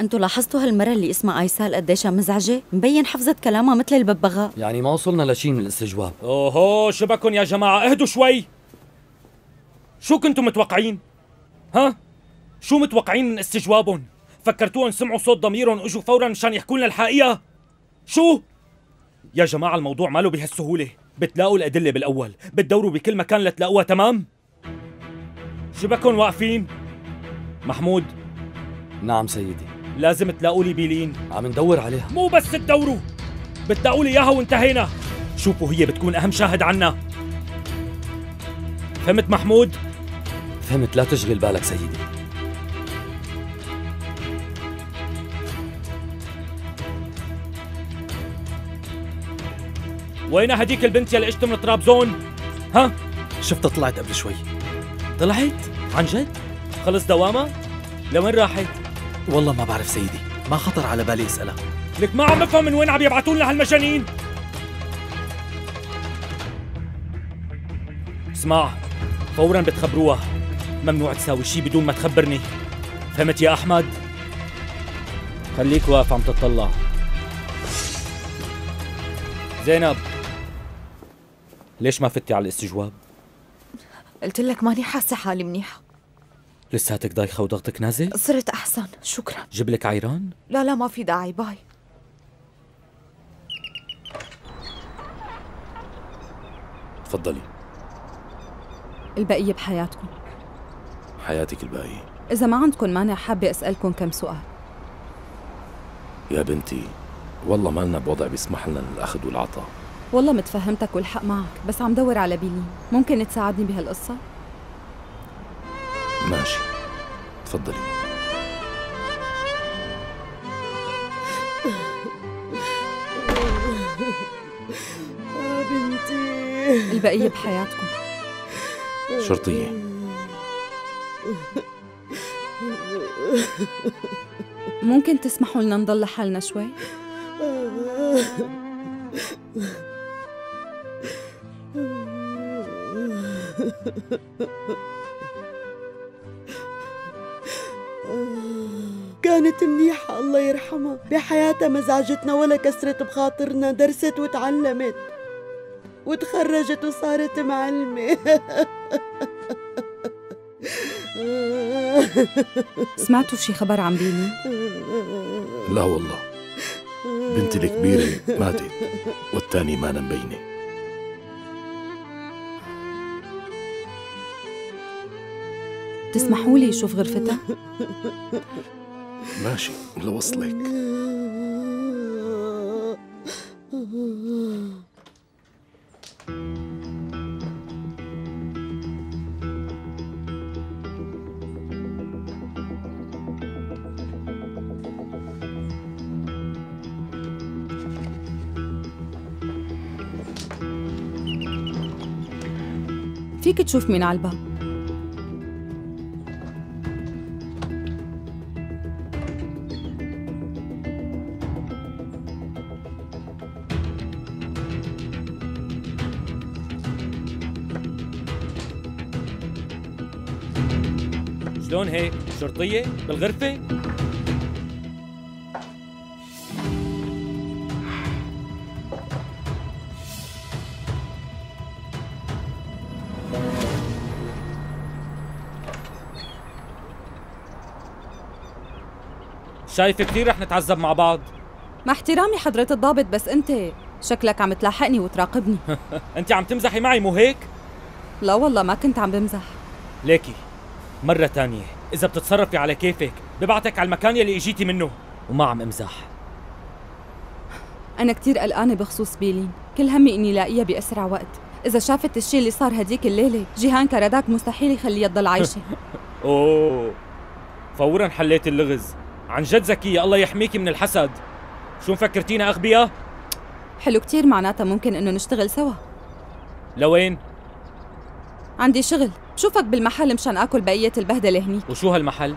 أنتوا لاحظتوا هالمرة اللي اسمها آيسال قديشها مزعجة؟ مبين حفظت كلامها مثل الببغاء يعني ما وصلنا لشيء من الاستجواب أوهو شبكن يا جماعة اهدوا شوي شو كنتم متوقعين؟ ها؟ شو متوقعين من استجوابهم؟ فكرتوهم سمعوا صوت ضميرهم وإجوا فورا مشان يحكوا لنا الحقيقة؟ شو؟ يا جماعة الموضوع ماله بهالسهولة بتلاقوا الأدلة بالأول بتدوروا بكل مكان لتلاقوها تمام؟ شبكن واقفين؟ محمود نعم سيدي لازم تلاقوا لي بيلين. عم ندور عليها. مو بس تدوروا بتلاقوا لي اياها وانتهينا. شوفوا هي بتكون أهم شاهد عنا. فهمت محمود؟ فهمت لا تشغل بالك سيدي. وين هديك البنت يلي اجت من طرابزون ها؟ شفتها طلعت قبل شوي. طلعت؟ عن جد؟ خلص دوامها؟ لوين راحت؟ والله ما بعرف سيدي ما خطر على بالي اسألها لك ما عم بفهم من وين عم يبعثوا لنا هالمجانين. اسمع فورا بتخبروها. ممنوع تساوي شي بدون ما تخبرني. فهمت يا أحمد؟ خليك واقف عم تطلع زينب ليش ما فتي على الاستجواب؟ قلت لك ماني حاسة حالي منيحة. لساتك دايخه وضغطك نازل؟ صرت أحسن شكرا. جيب لك عيران؟ لا لا ما في داعي باي. تفضلي. البقية بحياتكم. حياتك الباقية. إذا ما عندكم مانع حابة أسألكم كم سؤال. يا بنتي والله ما لنا بوضع بيسمح لنا الأخذ والعطاء. والله متفهمتك والحق معك بس عم دور على بيلين. ممكن تساعدني بهالقصة؟ ماشي. تفضلي. البقية بحياتكم. شرطية. ممكن تسمحوا لنا نضل لحالنا شوي؟ كانت منيحة الله يرحمها بحياتها ما زعجتنا ولا كسرت بخاطرنا درست وتعلمت وتخرجت وصارت معلمة سمعتوا شي خبر عن بيلين؟ لا والله بنتي الكبيرة ماتت والتاني ما مبينة تسمحوا لي شوف غرفتها؟ ماشي لوصلك فيك تشوف مين على الباب. شلون هيك شرطية بالغرفة؟ شايف كثير رح نتعذب مع بعض. مع احترامي حضرة الضابط بس أنت شكلك عم تلاحقني وتراقبني. أنت عم تمزحي معي مو هيك؟ لا والله ما كنت عم بمزح. ليكي. مرة تانية. إذا بتتصرفي على كيفك ببعتك على المكان يلي إجيتي منه. وما عم امزح. أنا كتير قلقانة بخصوص بيلين. كل همي إني لاقيها بأسرع وقت. إذا شافت الشي اللي صار هديك الليلة جيهان كرداك مستحيل يخليها تضل عايشة. أوه. فورا حليت اللغز. عن جد ذكية الله يحميكي من الحسد. شو مفكرتينا أغبياء؟ حلو كتير معناتها ممكن إنه نشتغل سوا. لوين؟ عندي شغل. بشوفك بالمحل مشان آكل بقية البهدلة هنيك. وشو هالمحل؟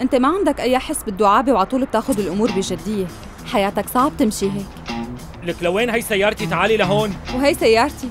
أنت ما عندك أي حس بالدعابة وعطول بتاخذ الأمور بجدية. حياتك صعب تمشي هيك. لك لوين هي سيارتي؟ تعالي لهون. وهي سيارتي.